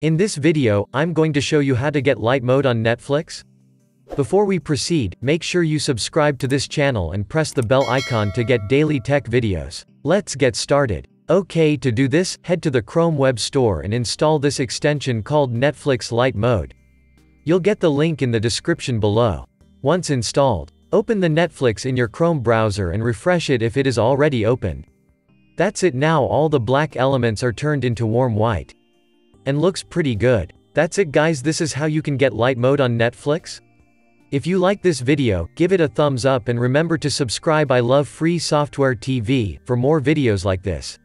In this video, I'm going to show you how to get light mode on Netflix. Before we proceed, make sure you subscribe to this channel and press the bell icon to get daily tech videos. Let's get started. Okay to do this, head to the Chrome Web Store and install this extension called Netflix Light Mode. You'll get the link in the description below. Once installed, open the Netflix in your Chrome browser and refresh it if it is already opened. That's it now all the black elements are turned into warm white. And looks pretty good. That's it guys this is how you can get light mode on Netflix. If you like this video, give it a thumbs up and remember to subscribe I love free software TV, for more videos like this.